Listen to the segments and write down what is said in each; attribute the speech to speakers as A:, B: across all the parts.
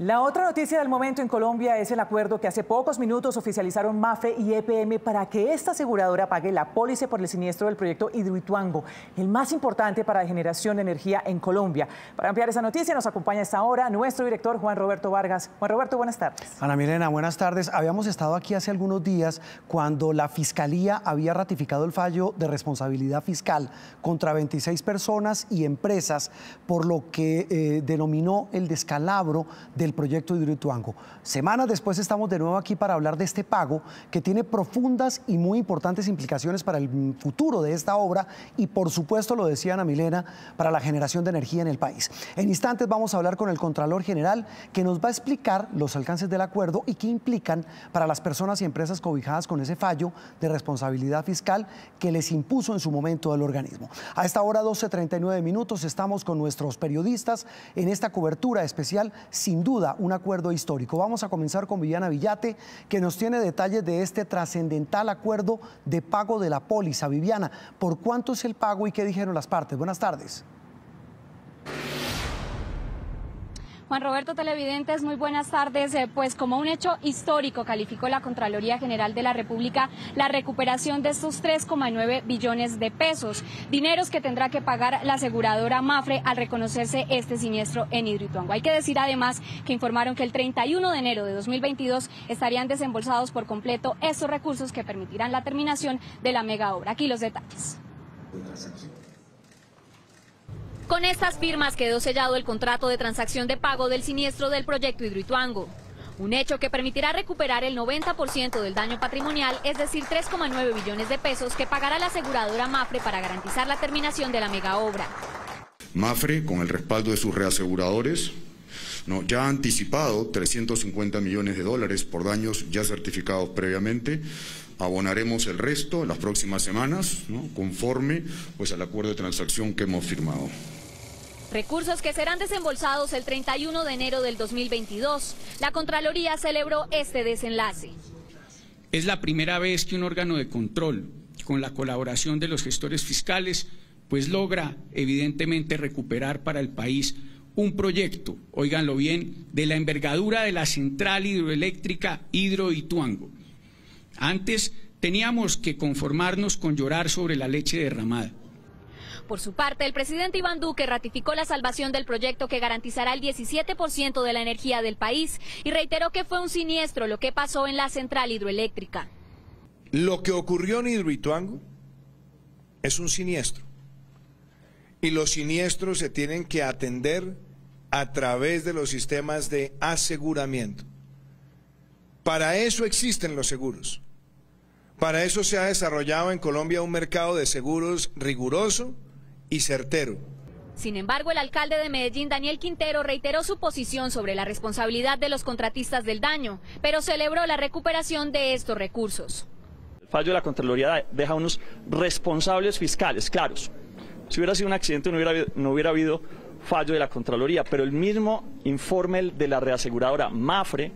A: La otra noticia del momento en Colombia es el acuerdo que hace pocos minutos oficializaron MAFE y EPM para que esta aseguradora pague la pólice por el siniestro del proyecto Hidroituango, el más importante para la generación de energía en Colombia. Para ampliar esa noticia nos acompaña esta hora nuestro director Juan Roberto Vargas. Juan Roberto, buenas tardes.
B: Ana Milena, buenas tardes. Habíamos estado aquí hace algunos días cuando la Fiscalía había ratificado el fallo de responsabilidad fiscal contra 26 personas y empresas por lo que eh, denominó el descalabro del proyecto Hidroituango. Semanas después estamos de nuevo aquí para hablar de este pago que tiene profundas y muy importantes implicaciones para el futuro de esta obra y por supuesto, lo decía Ana Milena, para la generación de energía en el país. En instantes vamos a hablar con el Contralor General que nos va a explicar los alcances del acuerdo y qué implican para las personas y empresas cobijadas con ese fallo de responsabilidad fiscal que les impuso en su momento el organismo. A esta hora 12.39 minutos estamos con nuestros periodistas en esta cobertura especial, sin duda un acuerdo histórico. Vamos a comenzar con Viviana Villate, que nos tiene detalles de este trascendental acuerdo de pago de la póliza. Viviana, ¿por cuánto es el pago y qué dijeron las partes? Buenas tardes.
C: Juan Roberto Televidentes, muy buenas tardes. Eh, pues como un hecho histórico calificó la Contraloría General de la República la recuperación de estos 3,9 billones de pesos, dineros que tendrá que pagar la aseguradora Mafre al reconocerse este siniestro en Hidroituango. Hay que decir además que informaron que el 31 de enero de 2022 estarían desembolsados por completo estos recursos que permitirán la terminación de la mega obra. Aquí los detalles. Con estas firmas quedó sellado el contrato de transacción de pago del siniestro del proyecto Hidroituango. Un hecho que permitirá recuperar el 90% del daño patrimonial, es decir, 3,9 billones de pesos que pagará la aseguradora Mafre para garantizar la terminación de la mega obra.
D: Mafre, con el respaldo de sus reaseguradores, ya ha anticipado 350 millones de dólares por daños ya certificados previamente. Abonaremos el resto las próximas semanas, conforme pues, al acuerdo de transacción que hemos firmado.
C: Recursos que serán desembolsados el 31 de enero del 2022. La Contraloría celebró este desenlace.
E: Es la primera vez que un órgano de control, con la colaboración de los gestores fiscales, pues logra evidentemente recuperar para el país un proyecto, óiganlo bien, de la envergadura de la central hidroeléctrica Hidro Ituango. Antes teníamos que conformarnos con llorar sobre la leche derramada.
C: Por su parte, el presidente Iván Duque ratificó la salvación del proyecto que garantizará el 17% de la energía del país y reiteró que fue un siniestro lo que pasó en la central hidroeléctrica.
F: Lo que ocurrió en Hidroituango es un siniestro. Y los siniestros se tienen que atender a través de los sistemas de aseguramiento. Para eso existen los seguros. Para eso se ha desarrollado en Colombia un mercado de seguros riguroso, y certero.
C: Sin embargo, el alcalde de Medellín, Daniel Quintero, reiteró su posición sobre la responsabilidad de los contratistas del daño, pero celebró la recuperación de estos recursos.
G: El fallo de la Contraloría deja unos responsables fiscales claros. Si hubiera sido un accidente no hubiera, no hubiera habido fallo de la Contraloría, pero el mismo informe de la reaseguradora Mafre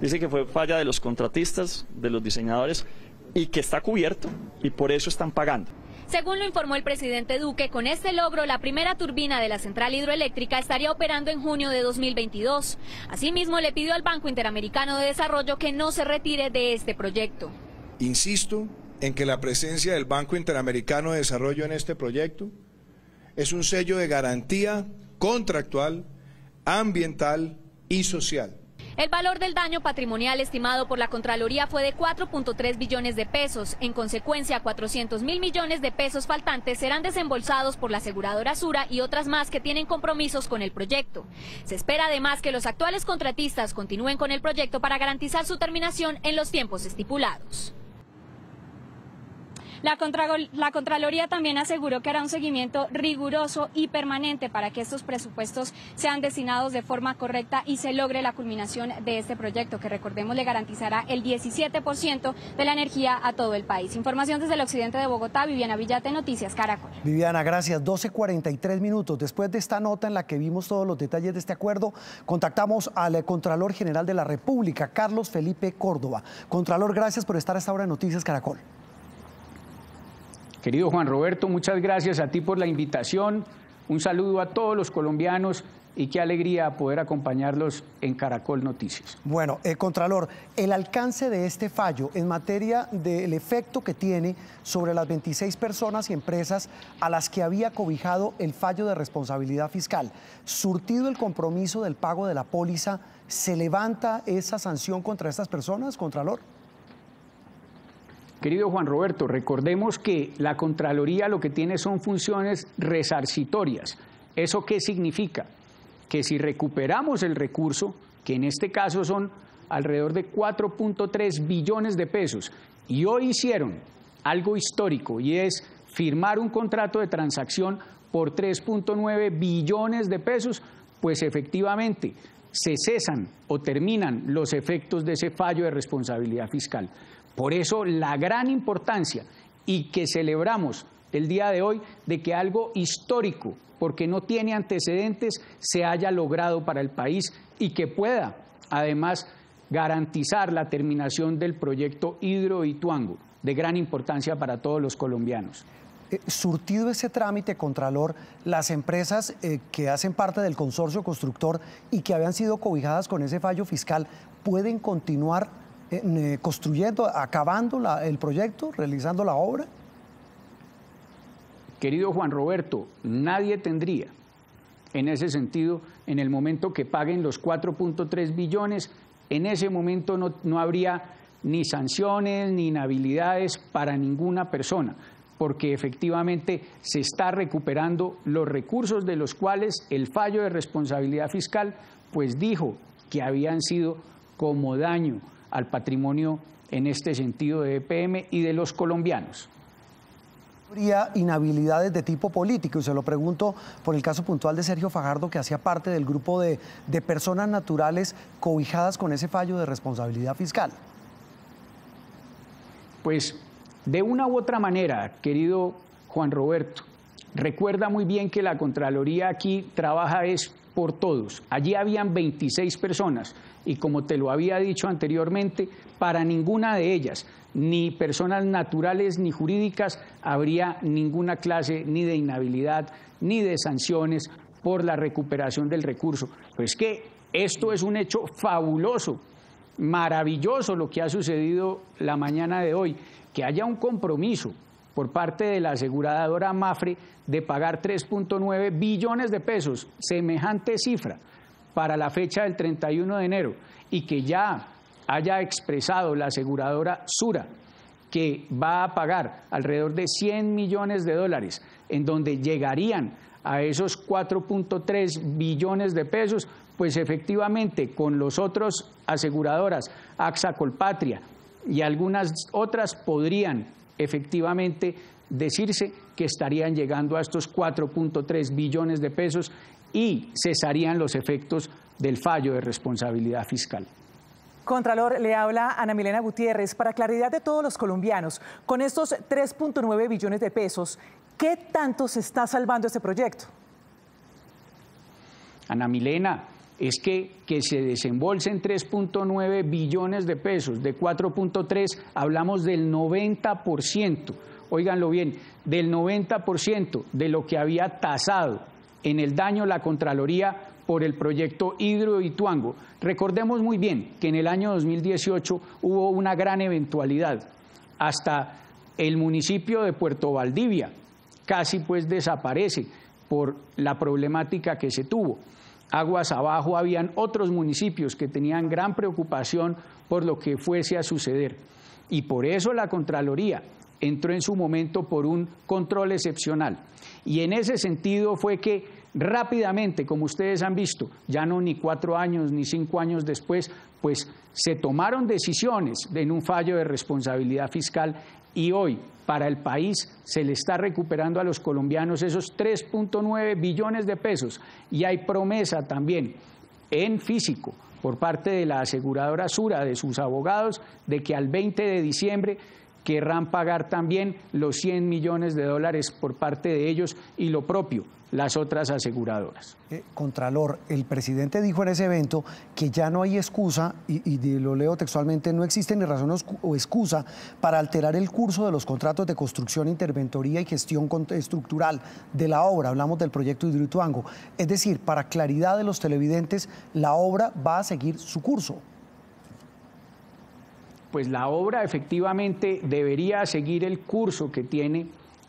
G: dice que fue falla de los contratistas, de los diseñadores y que está cubierto y por eso están pagando.
C: Según lo informó el presidente Duque, con este logro la primera turbina de la central hidroeléctrica estaría operando en junio de 2022. Asimismo, le pidió al Banco Interamericano de Desarrollo que no se retire de este proyecto.
F: Insisto en que la presencia del Banco Interamericano de Desarrollo en este proyecto es un sello de garantía contractual, ambiental y social.
C: El valor del daño patrimonial estimado por la Contraloría fue de 4.3 billones de pesos. En consecuencia, 400 mil millones de pesos faltantes serán desembolsados por la aseguradora Sura y otras más que tienen compromisos con el proyecto. Se espera además que los actuales contratistas continúen con el proyecto para garantizar su terminación en los tiempos estipulados. La, Contraloría también aseguró que hará un seguimiento riguroso y permanente para que estos presupuestos sean destinados de forma correcta y se logre la culminación de este proyecto, que recordemos le garantizará el 17% de la energía a todo el país. Información desde el occidente de Bogotá, Viviana Villate, Noticias Caracol.
B: Viviana, gracias. 12.43 minutos. Después de esta nota en la que vimos todos los detalles de este acuerdo, contactamos al Contralor General de la República, Carlos Felipe Córdoba. Contralor, gracias por estar a esta hora de Noticias Caracol.
E: Querido Juan Roberto, muchas gracias a ti por la invitación. Un saludo a todos los colombianos y qué alegría poder acompañarlos en Caracol Noticias.
B: Bueno, eh, Contralor, el alcance de este fallo en materia del efecto que tiene sobre las 26 personas y empresas a las que había cobijado el fallo de responsabilidad fiscal, surtido el compromiso del pago de la póliza, ¿se levanta esa sanción contra estas personas, Contralor?
E: Querido Juan Roberto, recordemos que la Contraloría lo que tiene son funciones resarcitorias. ¿Eso qué significa? Que si recuperamos el recurso, que en este caso son alrededor de 4.3 billones de pesos, y hoy hicieron algo histórico y es firmar un contrato de transacción por 3.9 billones de pesos, pues efectivamente se cesan o terminan los efectos de ese fallo de responsabilidad fiscal. Por eso la gran importancia y que celebramos el día de hoy de que algo histórico, porque no tiene antecedentes, se haya logrado para el país y que pueda además garantizar la terminación del proyecto Hidro Ituango, de gran importancia para todos los colombianos.
B: Eh, surtido ese trámite, Contralor, las empresas eh, que hacen parte del consorcio constructor y que habían sido cobijadas con ese fallo fiscal, ¿pueden continuar eh, construyendo, acabando el proyecto, realizando la obra?
E: Querido Juan Roberto, nadie tendría en ese sentido, en el momento que paguen los 4.3 billones, en ese momento no, no habría ni sanciones ni inhabilidades para ninguna persona, porque efectivamente se está recuperando los recursos de los cuales el fallo de responsabilidad fiscal pues dijo que habían sido como daño al patrimonio en este sentido de EPM y de los colombianos.
B: Habría inhabilidades de tipo político y se lo pregunto por el caso puntual de Sergio Fajardo que hacía parte del grupo de, de personas naturales cobijadas con ese fallo de responsabilidad fiscal.
E: Pues de una u otra manera, querido Juan Roberto, recuerda muy bien que la Contraloría aquí trabaja es por todos. Allí habían 26 personas y como te lo había dicho anteriormente, para ninguna de ellas, ni personas naturales ni jurídicas, habría ninguna clase ni de inhabilidad ni de sanciones por la recuperación del recurso. Pues que esto es un hecho fabuloso, maravilloso lo que ha sucedido la mañana de hoy, que haya un compromiso por parte de la aseguradora Mafre de pagar 3.9 billones de pesos, semejante cifra, para la fecha del 31 de enero y que ya haya expresado la aseguradora Sura que va a pagar alrededor de 100 millones de dólares, en donde llegarían a esos 4.3 billones de pesos, pues efectivamente con los otros aseguradoras, AXA Colpatria y algunas otras podrían efectivamente decirse que estarían llegando a estos 4.3 billones de pesos y cesarían los efectos del fallo de responsabilidad fiscal.
A: Contralor, le habla Ana Milena Gutiérrez. Para claridad de todos los colombianos, con estos 3.9 billones de pesos, ¿qué tanto se está salvando este proyecto?
E: Ana Milena, es que, que se desembolsen 3.9 billones de pesos, de 4.3 hablamos del 90%, óiganlo bien, del 90% de lo que había tasado en el daño la Contraloría por el proyecto Hidro Ituango. Recordemos muy bien que en el año 2018 hubo una gran eventualidad. Hasta el municipio de Puerto Valdivia casi pues desaparece por la problemática que se tuvo. Aguas abajo habían otros municipios que tenían gran preocupación por lo que fuese a suceder. Y por eso la Contraloría entró en su momento por un control excepcional. Y en ese sentido fue que rápidamente, como ustedes han visto, ya no ni cuatro años ni cinco años después, pues se tomaron decisiones en un fallo de responsabilidad fiscal y hoy para el país se le está recuperando a los colombianos esos 3.9 billones de pesos. Y hay promesa también en físico por parte de la aseguradora Sura, de sus abogados, de que al 20 de diciembre querrán pagar también los 100 millones de dólares por parte de ellos y lo propio las otras aseguradoras.
B: Eh, Contralor, el presidente dijo en ese evento que ya no hay excusa, y, lo leo textualmente, no existe ni razón o excusa para alterar el curso de los contratos de construcción, interventoría y gestión estructural de la obra. Hablamos del proyecto Hidroituango. Es decir, para claridad de los televidentes, la obra va a seguir su curso.
E: Pues la obra efectivamente debería seguir el curso que tiene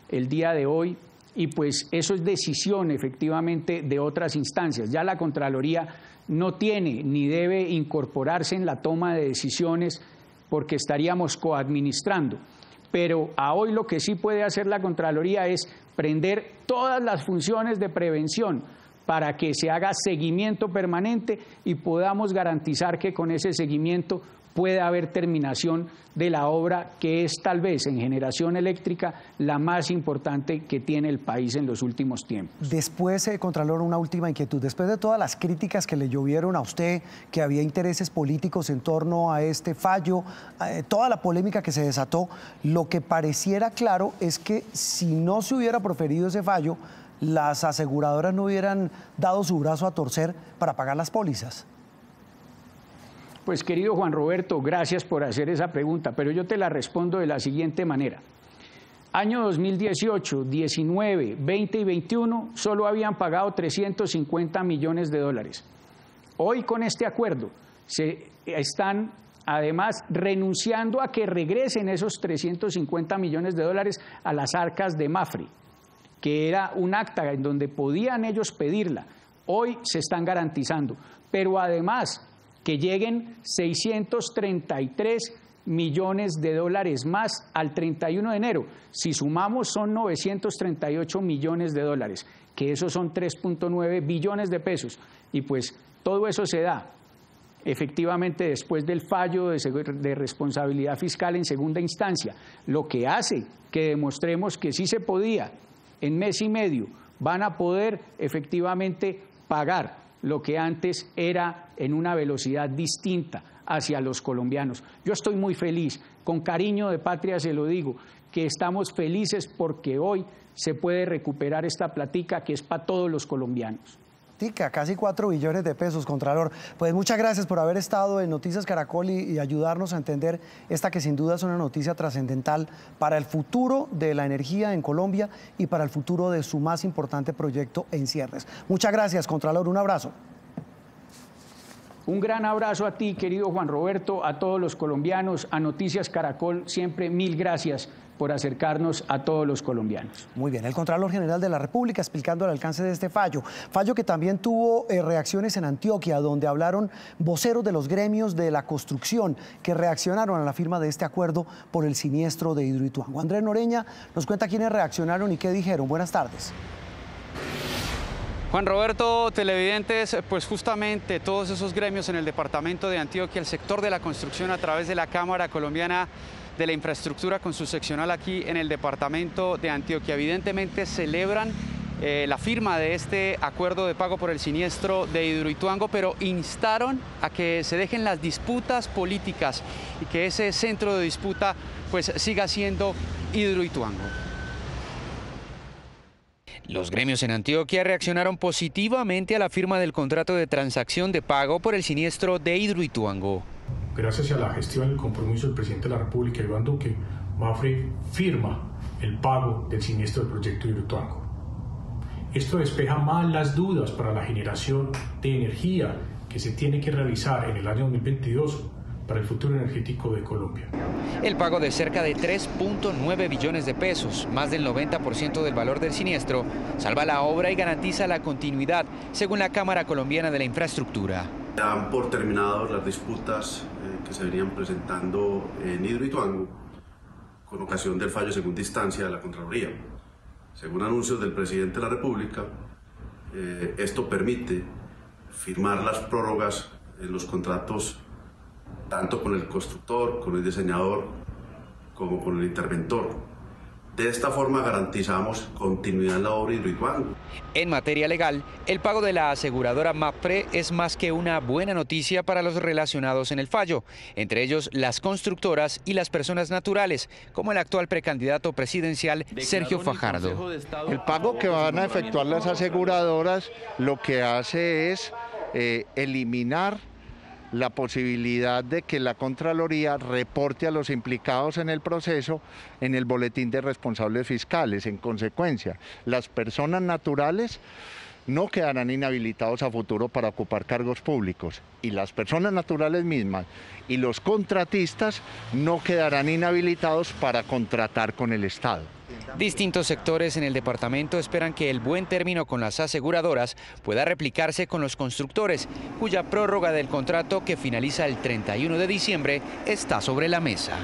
E: el día de hoy y pues eso es decisión efectivamente de otras instancias. Ya la Contraloría no tiene ni debe incorporarse en la toma de decisiones porque estaríamos coadministrando. Pero a hoy lo que sí puede hacer la Contraloría es prender todas las funciones de prevención para que se haga seguimiento permanente y podamos garantizar que con ese seguimiento puede haber terminación de la obra que es tal vez en generación eléctrica la más importante que tiene el país en los últimos tiempos.
B: Después, eh, Contralor, una última inquietud. Después de todas las críticas que le llovieron a usted, que había intereses políticos en torno a este fallo, eh, toda la polémica que se desató, lo que pareciera claro es que si no se hubiera proferido ese fallo, las aseguradoras no hubieran dado su brazo a torcer para pagar las pólizas.
E: Pues querido Juan Roberto, gracias por hacer esa pregunta, pero yo te la respondo de la siguiente manera. Año 2018, 19, 20 y 21 solo habían pagado 350 millones de dólares. Hoy con este acuerdo se están además renunciando a que regresen esos 350 millones de dólares a las arcas de Mafri, que era un acta en donde podían ellos pedirla. Hoy se están garantizando, pero además que lleguen 633 millones de dólares más al 31 de enero. Si sumamos son 938 millones de dólares, que esos son 3.9 billones de pesos. Y pues todo eso se da efectivamente después del fallo de, de, responsabilidad fiscal en segunda instancia, lo que hace que demostremos que sí se podía, en mes y medio van a poder efectivamente pagar lo que antes era en una velocidad distinta hacia los colombianos. Yo estoy muy feliz, con cariño de patria se lo digo, que estamos felices porque hoy se puede recuperar esta platica que es para todos los colombianos
B: casi 4 billones de pesos, Contralor. Pues muchas gracias por haber estado en Noticias Caracol y, ayudarnos a entender esta que sin duda es una noticia trascendental para el futuro de la energía en Colombia y para el futuro de su más importante proyecto en cierres. Muchas gracias, Contralor. Un abrazo.
E: Un gran abrazo a ti, querido Juan Roberto, a todos los colombianos, a Noticias Caracol, siempre mil gracias por acercarnos a todos los colombianos.
B: Muy bien, el Contralor General de la República explicando el alcance de este fallo. Fallo que también tuvo eh, reacciones en Antioquia, donde hablaron voceros de los gremios de la construcción que reaccionaron a la firma de este acuerdo por el siniestro de Hidroituango. Andrés Noreña nos cuenta quiénes reaccionaron y qué dijeron. Buenas tardes.
H: Juan Roberto, televidentes, pues justamente todos esos gremios en el departamento de Antioquia, el sector de la construcción a través de la Cámara Colombiana de la infraestructura con su seccional aquí en el departamento de Antioquia. Evidentemente celebran eh, la firma de este acuerdo de pago por el siniestro de Hidroituango, pero instaron a que se dejen las disputas políticas y que ese centro de disputa pues siga siendo Hidroituango. Los gremios en Antioquia reaccionaron positivamente a la firma del contrato de transacción de pago por el siniestro de Hidroituango
I: gracias a la gestión y el compromiso del presidente de la República, Iván Duque, Mafre firma el pago del siniestro del proyecto Hidroituango. Esto despeja más las dudas para la generación de energía que se tiene que realizar en el año 2022 para el futuro energético de Colombia.
H: El pago de cerca de 3.9 billones de pesos, más del 90% del valor del siniestro, salva la obra y garantiza la continuidad, según la Cámara Colombiana de la Infraestructura.
J: Dan por terminadas las disputas se venían presentando en Hidroituango con ocasión del fallo de segunda instancia de la Contraloría. Según anuncios del presidente de la República, eh, esto permite firmar las prórrogas en los contratos tanto con el constructor, con el diseñador, como con el interventor. De esta forma garantizamos continuidad en la obra Hidroituango.
K: En materia legal, el pago de la aseguradora MAPFRE es más que una buena noticia para los relacionados en el fallo, entre ellos las constructoras y las personas naturales, como el actual precandidato presidencial Sergio Fajardo.
L: El pago que van a efectuar las aseguradoras lo que hace es eh, eliminar la posibilidad de que la Contraloría reporte a los implicados en el proceso en el boletín de responsables fiscales. En consecuencia, las personas naturales no quedarán inhabilitados a futuro para ocupar cargos públicos y las personas naturales mismas y los contratistas no quedarán inhabilitados para contratar con el Estado.
K: Distintos sectores en el departamento esperan que el buen término con las aseguradoras pueda replicarse con los constructores, cuya prórroga del contrato que finaliza el 31 de diciembre está sobre la mesa.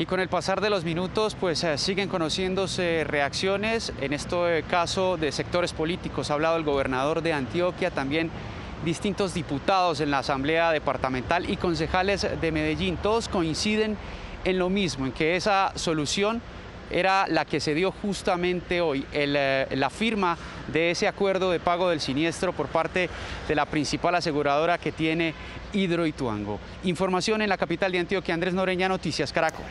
H: Y con el pasar de los minutos, pues eh, siguen conociéndose reacciones, en este caso de sectores políticos. Ha hablado el gobernador de Antioquia, también distintos diputados en la Asamblea Departamental y concejales de Medellín. Todos coinciden en lo mismo, en que esa solución era la que se dio justamente hoy, eh, la firma de ese acuerdo de pago del siniestro por parte de la principal aseguradora que tiene Hidroituango. Información en la capital de Antioquia, Andrés Noreña, Noticias Caracol.